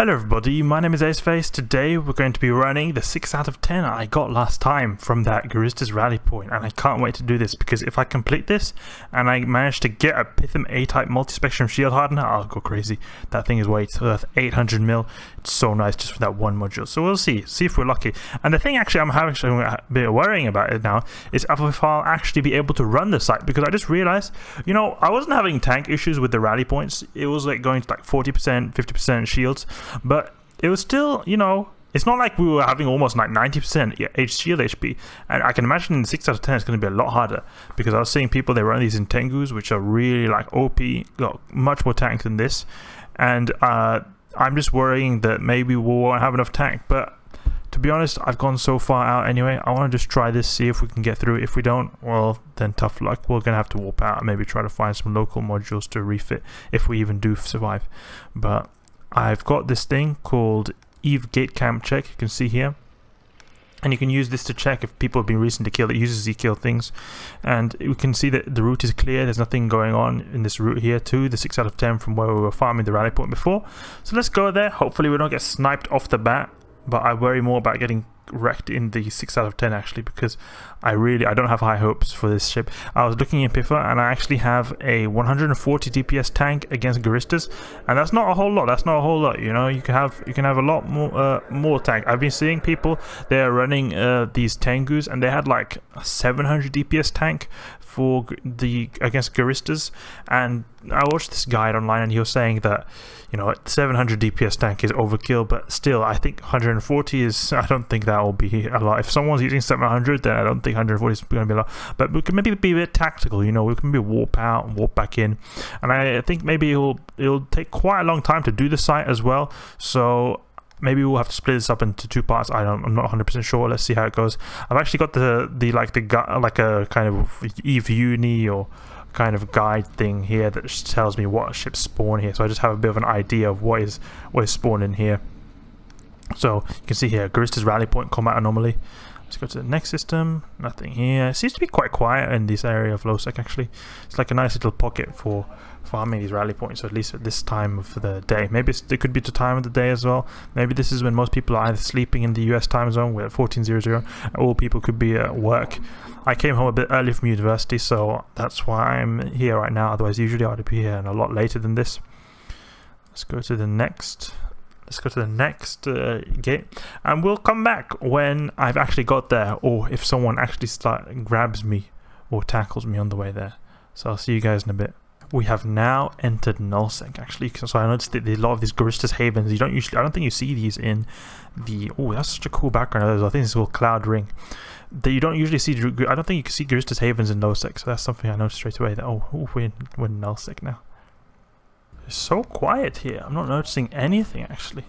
Hello everybody, my name is Aceface. Today we're going to be running the 6 out of 10 I got last time from that Guristas rally point and I can't wait to do this because if I complete this and I manage to get a Python A-type multi-spectrum shield hardener, I'll go crazy. That thing is worth 800 mil. It's so nice just for that one module. So we'll see, see if we're lucky. And the thing actually I'm having a uh, bit worrying about it now is if I'll actually be able to run the site because I just realized, you know, I wasn't having tank issues with the rally points. It was like going to like 40%, 50% shields but it was still, you know, it's not like we were having almost like 90% H shield HP. And I can imagine in 6 out of 10 it's going to be a lot harder because I was seeing people, they run these in Tengus, which are really like OP, got much more tank than this. And uh, I'm just worrying that maybe we won't have enough tank. But to be honest, I've gone so far out anyway. I want to just try this, see if we can get through. If we don't, well, then tough luck. We're going to have to warp out and maybe try to find some local modules to refit if we even do survive. But I've got this thing called Eve Gate Camp Check, you can see here. And you can use this to check if people have been recently killed. It uses these kill things. And we can see that the route is clear. There's nothing going on in this route here too. The 6 out of 10 from where we were farming the rally point before. So let's go there. Hopefully we don't get sniped off the bat. But I worry more about getting wrecked in the 6 out of 10 actually because I really I don't have high hopes for this ship. I was looking in Pyfa and I actually have a 140 DPS tank against Guristas and that's not a whole lot. That's not a whole lot, you know. You can have you can have a lot more uh, more tank. I've been seeing people they're running uh, these Tengus and they had like a 700 DPS tank for the against Guristas, and I watched this guide online and he was saying that you know 700 DPS tank is overkill but still I think 140 is I don't think that will be a lot. If someone's using 700 then I don't think 140 is going to be a lot. But we can maybe be a bit tactical you know we can maybe warp out and warp back in. And I think maybe it'll it'll take quite a long time to do the site as well. So maybe we'll have to split this up into two parts. I don't i'm not 100 percent sure. Let's see how it goes. I've actually got the the like the like a kind of eve uni or kind of guide thing here that tells me what ships spawn here. So i just have a bit of an idea of what is what is spawning here. So you can see here Guristas rally point combat anomaly let's go to the next system nothing here it seems to be quite quiet in this area of lowsec actually it's like a nice little pocket for farming these rally points, or at least at this time of the day. Maybe it could be the time of the day as well. Maybe this is when most people are either sleeping in the US time zone, we're at 1400, or people could be at work. I came home a bit early from university, so that's why I'm here right now. Otherwise, usually I would be here a lot later than this. Let's go to the next let's go to the next uh, gate. And we'll come back when I've actually got there or if someone actually start grabs me or tackles me on the way there. So I'll see you guys in a bit. We have now entered nullsec actually so I noticed that a lot of these Guristas havens you don't usually I don't think you see these in the oh that's such a cool background. I think is called Cloud Ring. That you don't usually see I don't think you can see Guristas havens in nullsec so that's something I noticed straight away that oh, we're, we're in nullsec now it's so quiet here I'm not noticing anything actually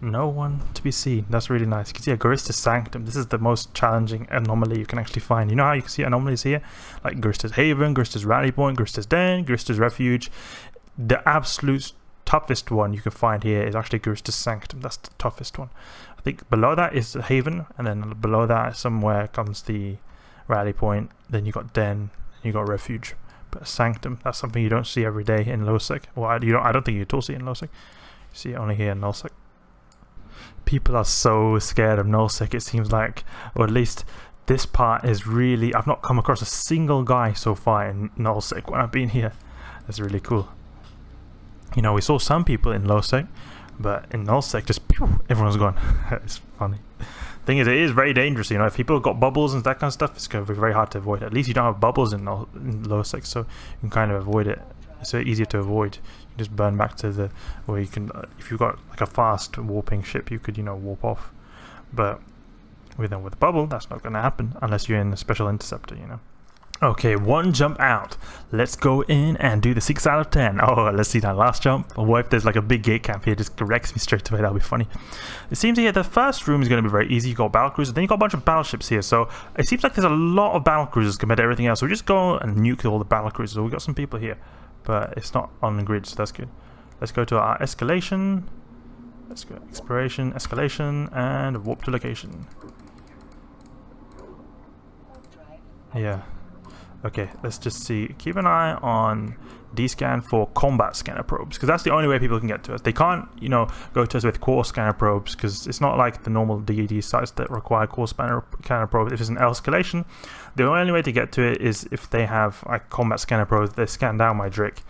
no one to be seen. That's really nice. You can see a Guristas Sanctum. This is the most challenging anomaly you can actually find. You know how you can see anomalies here? Like Guristas Haven, Guristas Rally Point, Guristas Den, Guristas Refuge. The absolute toughest one you can find here is actually Guristas Sanctum. That's the toughest one. I think below that is the Haven, and then below that somewhere comes the Rally Point. Then you got Den, you got Refuge. Sanctum, that's something you don't see every day in Lowsec. Well, you don't. I don't think you at all see it in Lowsec. You see it only here in Nullsec people are so scared of nullsec it seems like or at least this part is really I've not come across a single guy so far in nullsec when I've been here that's really cool you know we saw some people in lowsec but in nullsec just pew, everyone's gone it's funny thing is it is very dangerous you know if people have got bubbles and that kind of stuff it's going to be very hard to avoid. At least you don't have bubbles in, in lowsec so you can kind of avoid it. It's easier to avoid. You just burn back to the where you can uh, if you've got like a fast warping ship you could you know warp off. But with them with a bubble that's not going to happen unless you're in a special interceptor you know okay one jump out. Let's go in and do the 6 out of 10 oh let's see that last jump. What if there's like a big gate camp here? Just corrects me straight away. That'll be funny. It seems here the first room is going to be very easy. You got battle cruisers then you got a bunch of battleships here. So it seems like there's a lot of battle cruisers compared to everything else. So we just go and nuke all the battle cruisers. So we got some people here but it's not on the grid, so that's good. Let's go to our escalation. Let's go exploration, escalation, and warp to location. Yeah. Okay, let's just see. Keep an eye on D-scan for combat scanner probes because that's the only way people can get to us. They can't, you know, go to us with core scanner probes because it's not like the normal DED sites that require core scanner, scanner probes. If it's an escalation, the only way to get to it is if they have like combat scanner probes. They scan down my Drake.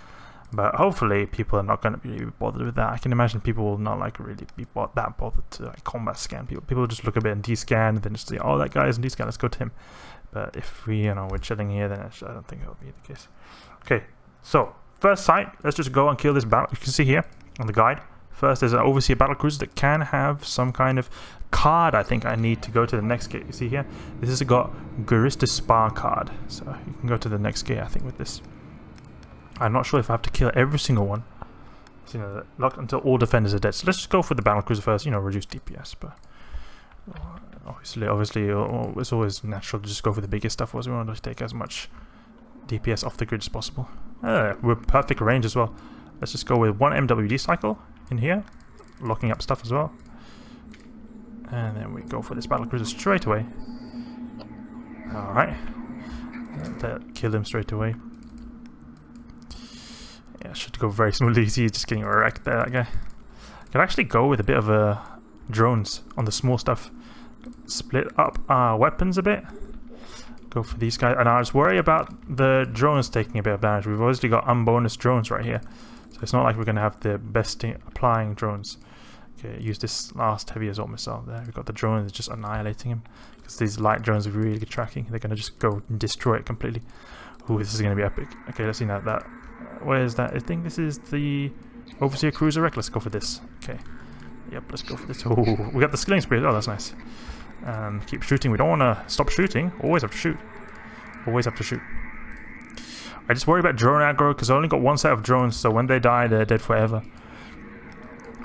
But hopefully people are not going to be bothered with that. I can imagine people will not like really be that bothered to like combat scan people. People just look a bit and D-scan and then just say, oh, that guy is in D-scan, let's go to him. But if we, you know, we're chilling here, then I don't think it'll be the case. Okay, so first site, let's just go and kill this battle. You can see here on the guide. First, there's an overseer battle cruiser that can have some kind of card. I think I need to go to the next gate. You see here, this has got Guristas Spa card, so you can go to the next gate. I think with this. I'm not sure if I have to kill every single one. So, you know, locked until all defenders are dead. So let's just go for the battle cruiser first. You know, reduce DPS, but obviously, obviously, it's always natural to just go for the biggest stuff. Was we want to take as much DPS off the grid as possible. Uh, we're perfect range as well. Let's just go with one MWD cycle in here, locking up stuff as well. And then we go for this battle cruiser straight away. Alright. Killed him straight away. Yeah, should go very smoothly. He's just getting wrecked there, that guy. Could actually go with a bit of uh, drones on the small stuff. Split up our weapons a bit. Go for these guys. And I was worried about the drones taking a bit of damage. We've obviously got unbonus drones right here. So it's not like we're going to have the best applying drones. Okay, use this last heavy assault missile there. We've got the drone that's just annihilating him. Because these light drones are really good tracking. They're going to just go and destroy it completely. Ooh, this is going to be epic. Okay, let's see now that. Where's that? I think this is the Overseer Cruiser Wreck. Let's go for this. Okay. Yep, let's go for this. Oh, we got the Skilling Spirit. Oh, that's nice. Um, keep shooting. We don't want to stop shooting. Always have to shoot. Always have to shoot. I just worry about drone aggro because I only got one set of drones, so when they die, they're dead forever.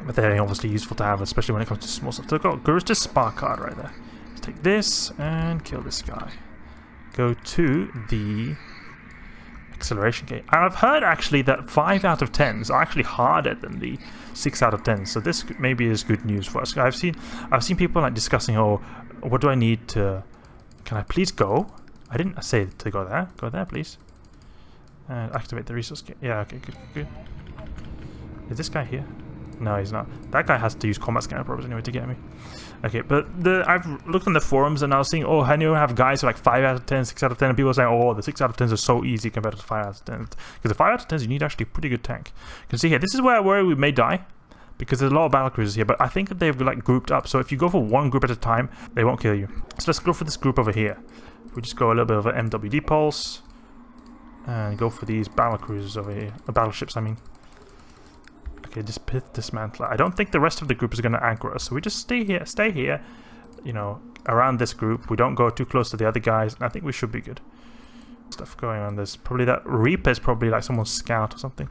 But they're obviously useful to have, especially when it comes to small stuff. So I've got Guristas Spa card right there. Let's take this and kill this guy. Go to the acceleration gate. And I've heard actually that 5 out of 10s are actually harder than the 6 out of 10s. So this maybe is good news for us. I've seen I've seen people like discussing, oh, what do I need to... Can I please go? I didn't say to go there. Go there, please. And activate the resource gate. Yeah, okay, good, good. Is this guy here? No, he's not. That guy has to use combat scanner probes anyway to get me. Okay, but the I've looked on the forums and I was seeing, oh, I you have guys who like 5 out of 10, 6 out of 10, and people saying, oh, the 6 out of 10s are so easy compared to 5 out of 10. Because the 5 out of 10s, you need actually a pretty good tank. You can see here, this is where, I worry we may die, because there's a lot of battle cruisers here, but I think they've like grouped up, so if you go for one group at a time, they won't kill you. So let's go for this group over here. We just go a little bit of an MWD pulse, and go for these battle cruisers over here, uh, battleships, I mean. Okay, just pit dismantle. I don't think the rest of the group is going to aggro us, so we just stay here, stay here, you know, around this group. We don't go too close to the other guys, and I think we should be good. Stuff going on. There's probably that Reaper is probably like someone's scout or something.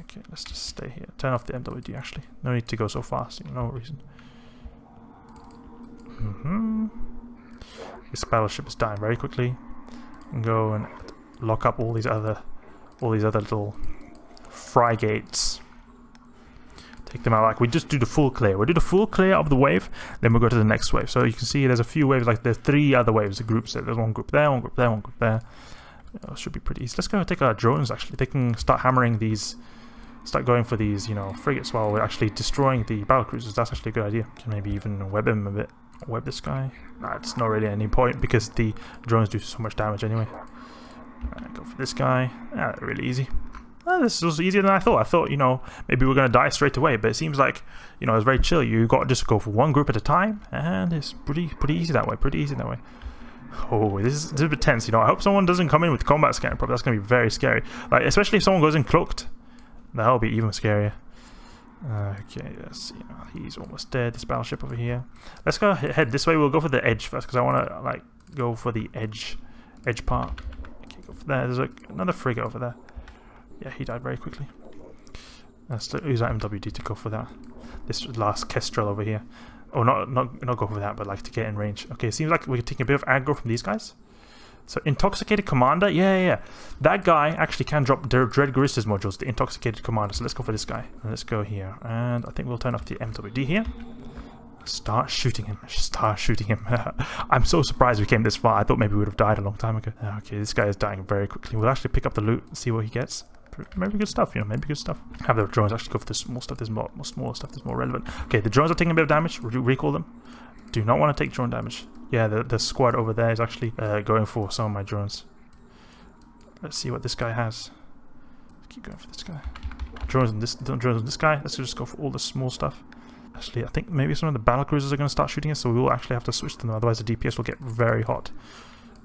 Okay, let's just stay here. Turn off the MWD actually. No need to go so fast, no reason. Mm hmm This battleship is dying very quickly. And go and lock up all these other all these other little frigates. Take them out like we just do the full clear. We do the full clear of the wave, then we go to the next wave. So you can see there's a few waves, like there's three other waves, the groups there. There's one group there, one group there, one group there. Oh, should be pretty easy. Let's go and take our drones actually. They can start hammering these start going for these, you know, frigates while we're actually destroying the battle cruisers. That's actually a good idea. Can maybe even web him a bit. Web this guy. Nah, it's not really any point because the drones do so much damage anyway. Right, go for this guy. Yeah, really easy oh, this was easier than I thought. I thought, you know, maybe we're going to die straight away, but it seems like, you know, it's very chill. You got to just go for one group at a time, and it's pretty pretty easy that way, pretty easy that way. Oh, this is, this is a bit tense, you know. I hope someone doesn't come in with combat scanner, probably that's going to be very scary. Like, especially if someone goes in cloaked. That'll be even scarier. Okay, let's see. He's almost dead, this battleship over here. Let's go head this way. We'll go for the edge first, because I want to, like, go for the edge edge part. Okay, go for there. There's another frigate over there. Yeah, he died very quickly. Uh, let's use that MWD to go for that. This last Kestrel over here. Oh, not not not go for that, but like to get in range. Okay, it seems like we're taking a bit of aggro from these guys. So Intoxicated Commander, yeah, yeah, yeah. That guy actually can drop Dread Guristas modules, the Intoxicated Commander. So let's go for this guy. Let's go here. And I think we'll turn off the MWD here. Start shooting him. Start shooting him. I'm so surprised we came this far. I thought maybe we would have died a long time ago. Ah, okay, this guy is dying very quickly. We'll actually pick up the loot and see what he gets. Maybe good stuff, you know, maybe good stuff. Have the drones actually go for the small stuff. There's more, more smaller stuff that's more relevant. Okay, the drones are taking a bit of damage. Re recall them. Do not want to take drone damage. Yeah, the, the squad over there is actually uh, going for some of my drones. Let's see what this guy has. Let's keep going for this guy. Drones on this, drones on this guy. Let's just go for all the small stuff. Actually, I think maybe some of the battle cruisers are going to start shooting us, so we will actually have to switch them. Otherwise, the DPS will get very hot.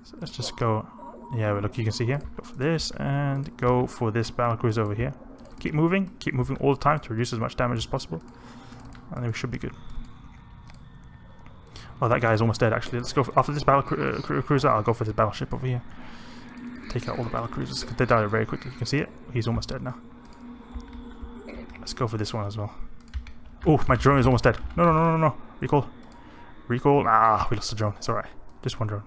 So let's just go. Yeah, look, you can see here. Go for this and go for this battle cruiser over here. Keep moving. Keep moving all the time to reduce as much damage as possible. And we should be good. Oh, that guy is almost dead, actually. Let's go for, after this battle cru uh, cru cruiser. I'll go for this battleship over here. Take out all the battle cruisers. They die very quickly. You can see it. He's almost dead now. Let's go for this one as well. Oh, my drone is almost dead. No, no, no, no, no. Recall. Recall. Ah, we lost the drone. It's alright. Just one drone.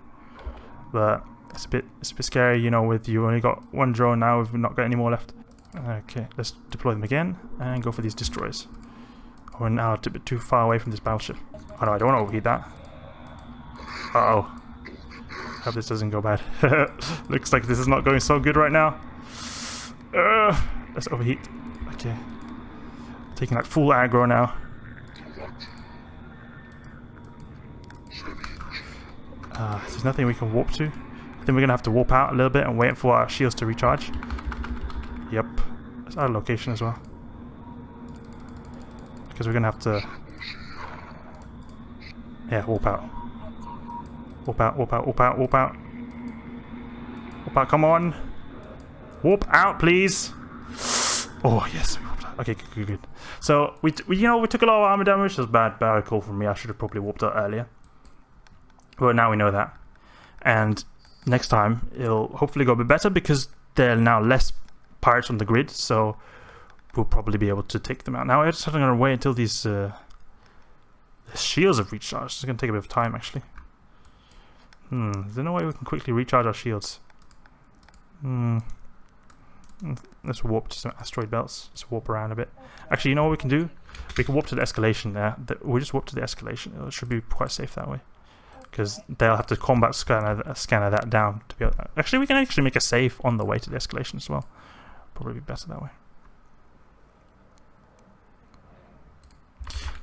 But it's a bit it's a bit scary, you know, with you only got one drone now, we've not got any more left. Okay, let's deploy them again and go for these destroyers. We're now a bit too far away from this battleship. Oh no, I don't want to overheat that. Uh oh. Hope this doesn't go bad. Looks like this is not going so good right now. Uh, let's overheat. Okay. Taking like full aggro now. Uh, there's nothing we can warp to. I think we're going to have to warp out a little bit and wait for our shields to recharge. Yep. It's our location as well. Because we're going to have to... Yeah, warp out. Warp out, warp out, warp out, warp out. Warp out, come on. Warp out, please. Oh, yes, Okay, good, good, good. So we, we, you know, we took a lot of armor damage. That's bad, bad call from me. I should have probably warped out earlier. But now we know that, and next time it'll hopefully go a bit better because there are now less pirates on the grid. So we'll probably be able to take them out. Now we're just having to wait until these uh, shields have recharged. It's going to take a bit of time actually. Hmm. Is there no way we can quickly recharge our shields? Hmm. Let's warp to some asteroid belts. Let's warp around a bit. Actually, you know what we can do? We can warp to the escalation there. We just warp to the escalation. It should be quite safe that way. Because they'll have to combat scanner, scanner that down to be able to, Actually, we can actually make a save on the way to the escalation as well. Probably be better that way.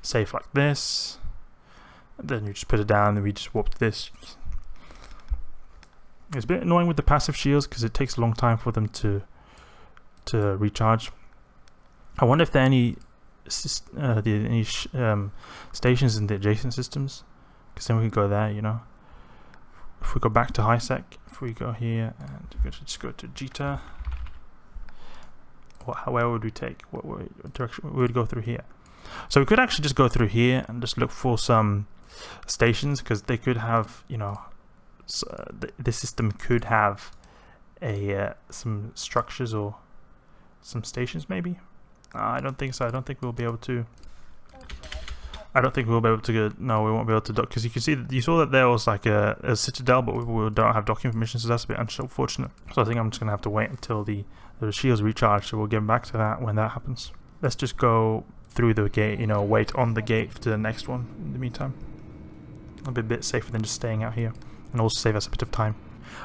Safe like this. Then you just put it down and we just warp this. It's a bit annoying with the passive shields because it takes a long time for them to to recharge. I wonder if there are any uh, the, any um, stations in the adjacent systems, because then we can go there. You know, if we go back to HiSec, if we go here and we just go to JITA, what, where would we take? What, what direction we would go through here? So we could actually just go through here and just look for some stations because they could have, you know, so, uh, the, system could have a uh, some structures or some stations maybe? Uh, I don't think so. I don't think we'll be able to. I don't think we'll be able to get. No, we won't be able to dock because you can see that you saw that there was like a, a citadel, but we, we, don't have docking permission, so that's a bit unfortunate. So I think I'm just gonna have to wait until the the shields recharge. So we'll get back to that when that happens. Let's just go through the gate. You know, wait on the gate to the next one. In the meantime, it'll be a bit safer than just staying out here, and also save us a bit of time.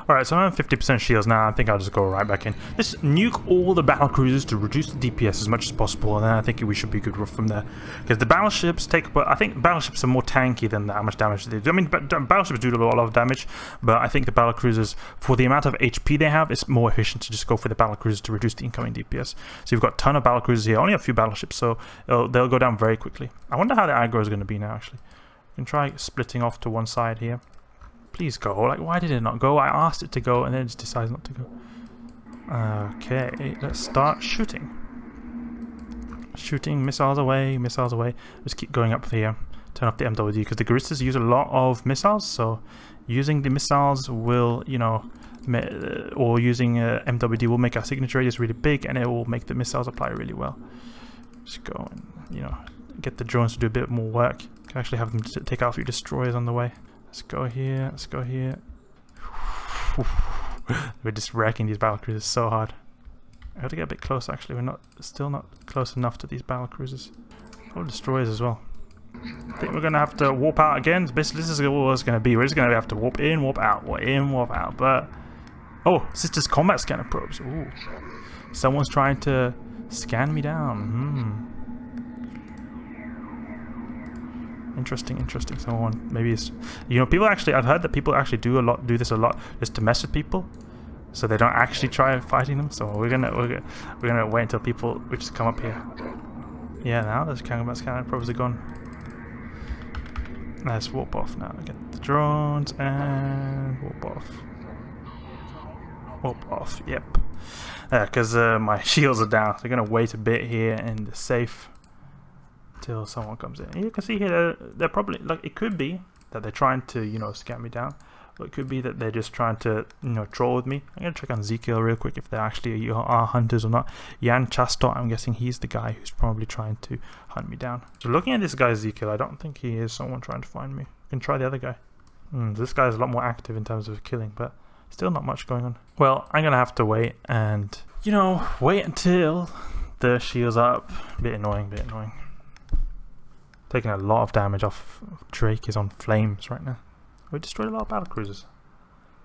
Alright, so I'm 50% shields now. I think I'll just go right back in. Just nuke all the battle cruisers to reduce the DPS as much as possible, and then I think we should be good from there. Because the battleships take, but I think battleships are more tanky than how much damage they do. I mean, battleships do a lot of damage, but I think the battle cruisers, for the amount of HP they have, it's more efficient to just go for the battle cruisers to reduce the incoming DPS. So you've got a ton of battle cruisers here, only a few battleships, so they'll go down very quickly. I wonder how the aggro is going to be now, actually. You can try splitting off to one side here. Please go. Like, why did it not go? I asked it to go and then it just decides not to go. Okay, let's start shooting. Shooting missiles away, missiles away. Just keep going up here. Turn off the MWD because the Guristas use a lot of missiles, so using the missiles will, you know, or using uh, MWD will make our signature radius really big and it will make the missiles apply really well. Just go and, you know, get the drones to do a bit more work. Can actually have them take out a few destroyers on the way. Let's go here. Let's go here. We're just wrecking these battle cruisers so hard. I have to get a bit close actually. We're not still not close enough to these battle cruisers. Oh, destroyers as well. I think we're gonna have to warp out again. Basically, this is what it's gonna be. We're just gonna have to warp in, warp out, warp in, warp out. But oh, sisters combat scanner probes. Ooh, someone's trying to scan me down. Hmm. Interesting, interesting. Someone maybe it's you know people actually. I've heard that people actually do a lot, do this a lot, just to mess with people so they don't actually try fighting them. So we're gonna we're gonna, we're gonna wait until people we just come up here. Yeah, now combat scanner probes are gone. Let's warp off now. Get the drones and warp off. Warp off, yep. Because uh, uh, my shields are down. So going to wait a bit here in the safe till someone comes in. you can see here, they're, probably, like, it could be that they're trying to, you know, scam me down. It could be that they're just trying to, you know, troll with me. I'm to check on zKill real quick if they actually are hunters or not. Jan Chastot, I'm guessing he's the guy who's probably trying to hunt me down. So looking at this guy zKill, I don't think he is someone trying to find me. I can try the other guy. Mm, this guy's a lot more active in terms of killing, but still not much going on. Well, I'm to have to wait and, you know, wait until the shield's up. Bit annoying, bit annoying. Taking a lot of damage off. Drake is on flames right now. We destroyed a lot of battle cruisers,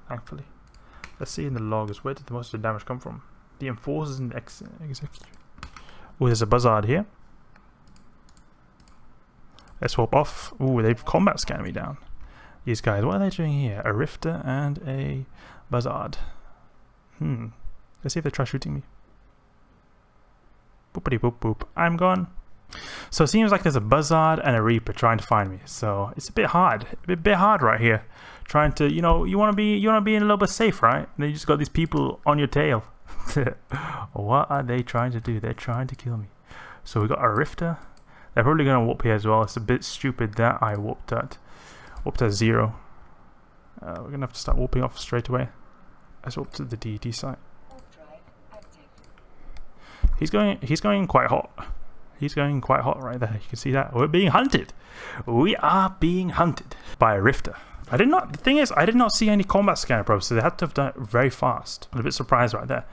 thankfully. Let's see in the logs, where did the most of the damage come from? The enforcers and ex executive. Oh, there's a buzzard here. Let's swap off. Oh, they've combat scanned me down. These guys, what are they doing here? A rifter and a buzzard. Hmm. Let's see if they try shooting me. Boopity boop boop. I'm gone. So it seems like there's a Buzzard and a Reaper trying to find me. So it's a bit hard, a bit, bit hard right here. Trying to, you know, you want to be, you want to be in a little bit safe, right? And then you just got these people on your tail. what are they trying to do? They're trying to kill me. So we got a Rifter. They're probably going to warp here as well. It's a bit stupid that I warped at, warped at zero. Uh, we're going to have to start warping off straight away. Let's warp to the DED site. He's going, he's going quite hot. He's going quite hot right there. You can see that. We're being hunted. We are being hunted by a rifter. I did not, the thing is, I did not see any combat scanner probes, so they had to have done it very fast. I'm a bit surprised right there.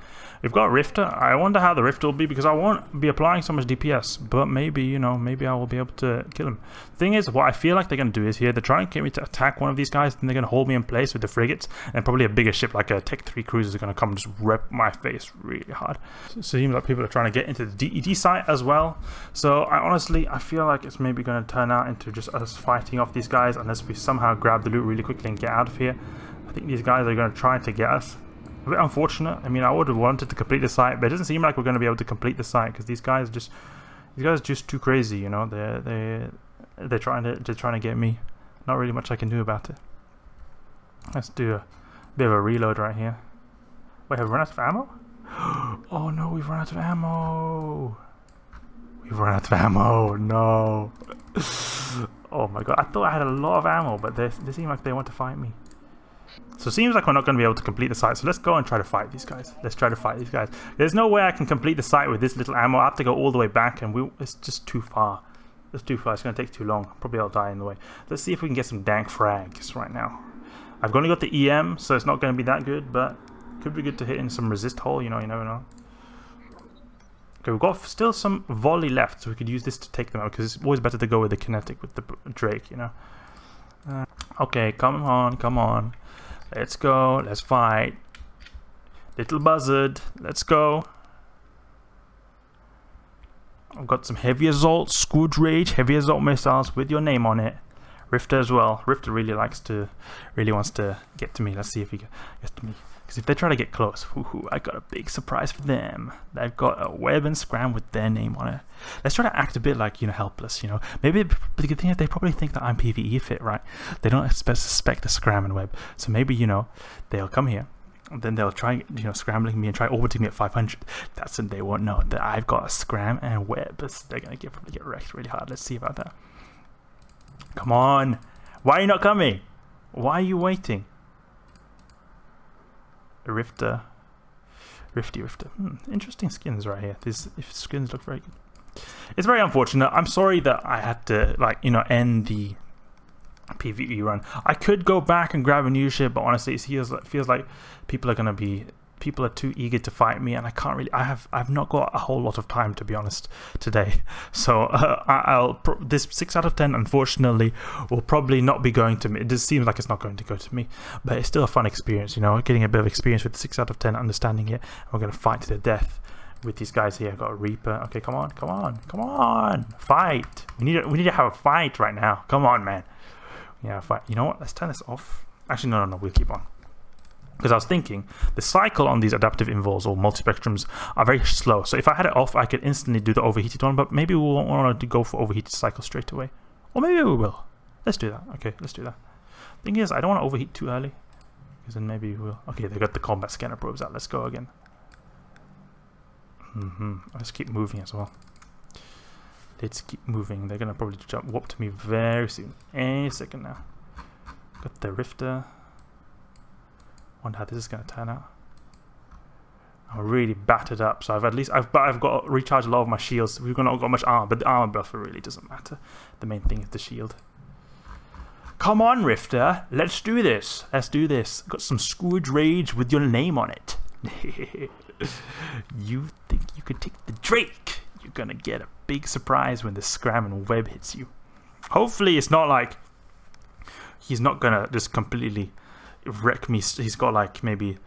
We've got Rifter. I wonder how the Rifter will be because I won't be applying so much DPS. But maybe, you know, maybe I will be able to kill him. The thing is, what I feel like they're going to do is here, they're trying to get me to attack one of these guys. Then they're going to hold me in place with the frigates. And probably a bigger ship like a Tech 3 cruiser is going to come and just rip my face really hard. So it seems like people are trying to get into the DED site as well. So I honestly, I feel like it's maybe going to turn out into just us fighting off these guys unless we somehow grab the loot really quickly and get out of here. I think these guys are going to try to get us. A bit unfortunate. I mean, I would have wanted to complete the site, but it doesn't seem like we're going to be able to complete the site because these guys just, these guys are just too crazy. You know, they're they they're trying to they're trying to get me. Not really much I can do about it. Let's do a bit of a reload right here. Wait, have we run out of ammo? Oh no, we've run out of ammo. We've run out of ammo. No. Oh my god, I thought I had a lot of ammo, but they, they seem like they want to fight me. So it seems like we're not going to be able to complete the site. So let's go and try to fight these guys. Let's try to fight these guys. There's no way I can complete the site with this little ammo. I have to go all the way back and we, it's just too far. It's too far. It's going to take too long. Probably I'll die in the way. Let's see if we can get some dank frags right now. I've only got the EM, so it's not going to be that good, but could be good to hit in some resist hole. You know, you never know. Okay, we've got still some volley left, so we could use this to take them out, because it's always better to go with the kinetic with the Drake, you know. Uh, okay, come on, come on. Let's go. Let's fight. Little buzzard. Let's go. I've got some heavy assault, Scourge Rage, heavy assault missiles with your name on it. Rifter as well. Rifter really likes to, really wants to get to me. Let's see if he gets to me. Because if they try to get close, whoo, I got a big surprise for them. They've got a web and scram with their name on it. Let's try to act a bit like, you know, helpless, you know. Maybe the good thing is they probably think that I'm PvE fit, right? They don't expect suspect the scram and web. So maybe, you know, they'll come here. And then they'll try, you know, scrambling me and try orbiting me at 500. That's when they won't know that I've got a scram and web. they're going to get, probably get wrecked really hard. Let's see about that. Come on. Why are you not coming? Why are you waiting? Rifter. Rifty Rifter. Hmm, interesting skins right here. These skins look very good. It's very unfortunate. I'm sorry that I had to, like, you know, end the PvE run. I could go back and grab a new ship, but honestly, it feels, it feels like people are going to be people are too eager to fight me, and I can't really. I have I've not got a whole lot of time to be honest today. So uh, I'll this six out of ten, unfortunately, will probably not be going to me. It just seems like it's not going to go to me, but it's still a fun experience. You know, getting a bit of experience with six out of ten, understanding it. We're gonna fight to the death with these guys here. I've got a Reaper. Okay, come on, come on, come on, fight. We need to, we need to have a fight right now. Come on, man. Yeah, fight. You know what? Let's turn this off. Actually, no, no, no. We'll keep on. Because I was thinking, the cycle on these adaptive invuls or multispectrums are very slow. So if I had it off, I could instantly do the overheated one. But maybe we won't want to go for overheated cycle straight away. Or maybe we will. Let's do that. Okay, let's do that. Thing is, I don't want to overheat too early. Because then maybe we will. Okay, they got the combat scanner probes out. Let's go again. Mm -hmm. Let's keep moving as well. Let's keep moving. They're gonna probably jump warp to me very soon. Any second now. Got the Rifter. Wonder how this is gonna turn out. I'm really battered up, so I've at least I've but I've got recharged a lot of my shields. We've not got much armor, but the armor buffer really doesn't matter. The main thing is the shield. Come on, Rifter, let's do this. Let's do this. Got some Scourge Rage with your name on it. you think you could take the Drake? You're gonna get a big surprise when the scram and web hits you. Hopefully, it's not like he's not gonna just completely wreck me. He's got like maybe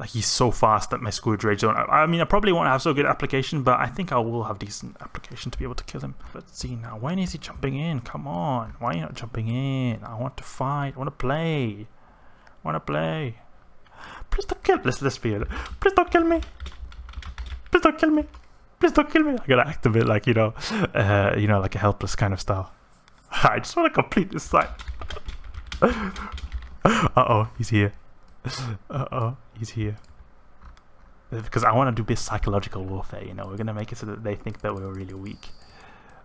like he's so fast that my Rage don't. I mean, I probably won't have so good application, but I think I will have decent application to be able to kill him. Let's see now. When is he jumping in? Come on. Why are you not jumping in? I want to fight. I want to play. I want to play. Please don't kill. Let's let's be. Please don't kill me. Please don't kill me. Please don't kill me. I gotta act a bit like you know, uh, you know, like a helpless kind of style. I just want to complete this site. Uh oh, he's here. Uh oh, he's here. Because I want to do this psychological warfare. You know, we're gonna make it so that they think that we're really weak.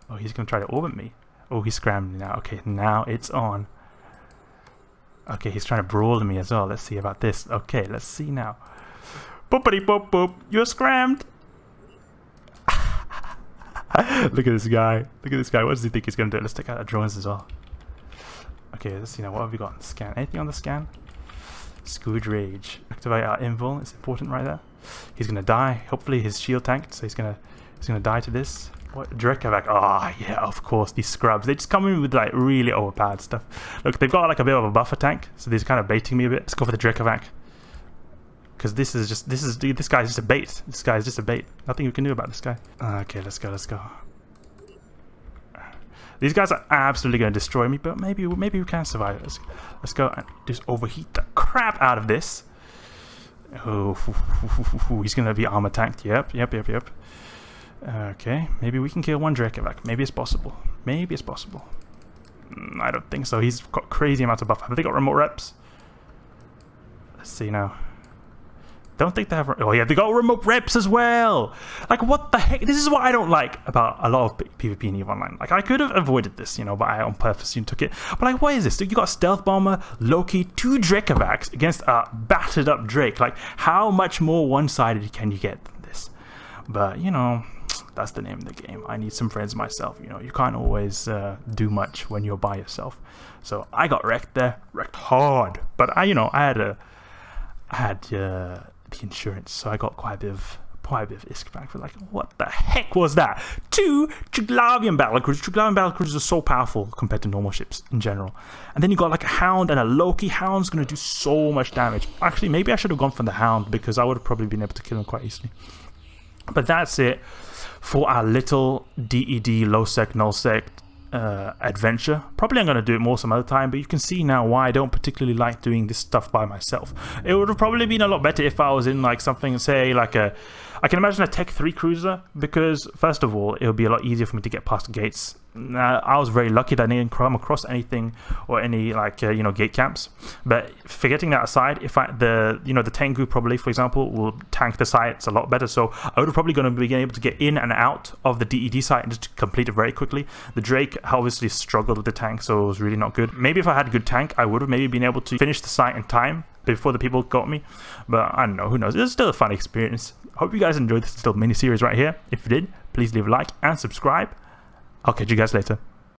Oh, he's gonna try to orbit me. Oh, he's scrambling now. Okay, now it's on. Okay, he's trying to brawl me as well. Let's see about this. Okay, let's see now. Boopity boop boop. You're scrammed. Look at this guy. Look at this guy. What does he think he's going to do? Let's take out the drones as well. Okay, let's see now. What have we got scan? Anything on the scan? Scourge Rage. Activate our invul. It's important right there. He's to die. Hopefully his shield tanked, so he's to he's gonna die to this. What? Drekavac. Ah, oh, yeah, of course. These scrubs. They just come in with like really overpowered stuff. Look, they've got like a bit of a buffer tank, so they're kind of baiting me a bit. Let's go for the Drekavac. Because this is just, this is, this guy's just a bait. This guy's just a bait. Nothing we can do about this guy. Okay, let's go, let's go. These guys are absolutely going to destroy me, but maybe maybe we can survive. Let's, let's go and just overheat the crap out of this. Oh, he's going to be armor tanked. Yep, yep, yep, yep. Okay, maybe we can kill one Drekavac. Maybe it's possible. Maybe it's possible. Mm, I don't think so. He's got crazy amounts of buff. Have they got remote reps? Let's see now. Don't think they have. Oh yeah, they got remote reps as well. Like what the heck? This is what I don't like about a lot of PvP and EVE Online. Like I could have avoided this, you know, but I on purpose you took it. But like, what is this? You got Stealth Bomber, Loki, two Drekavacs against a battered up Drake. Like, how much more one-sided can you get than this? But you know, that's the name of the game. I need some friends myself. You know, you can't always uh, do much when you're by yourself. So I got wrecked there, wrecked hard. But I, you know, I had a, I had. Uh, the insurance, so I got quite a bit of quite a bit of ISK back for like, what the heck was that? Two Triglavian battlecruisers. Triglavian battlecruisers are so powerful compared to normal ships in general. And then you got like a Hound and a Loki. Hound's gonna do so much damage. Actually, maybe I should have gone for the Hound because I would have probably been able to kill him quite easily. But that's it for our little DED low sec null sec uh, adventure. Probably I'm going to do it more some other time, but you can see now why I don't particularly like doing this stuff by myself. It would have probably been a lot better if I was in like something, say like a, I can imagine a Tech 3 cruiser, because first of all, it would be a lot easier for me to get past gates I was very lucky that I didn't come across anything or any like uh, you know gate camps. But forgetting that aside, if I the you know the Tengu probably for example will tank the sites a lot better. So I would probably going to be able to get in and out of the DED site and just complete it very quickly. The Drake obviously struggled with the tank, so it was really not good. Maybe if I had a good tank, I would have maybe been able to finish the site in time before the people got me. But I don't know, who knows? It's still a fun experience. Hope you guys enjoyed this little mini series right here. If you did, please leave a like and subscribe. I'll catch you guys later.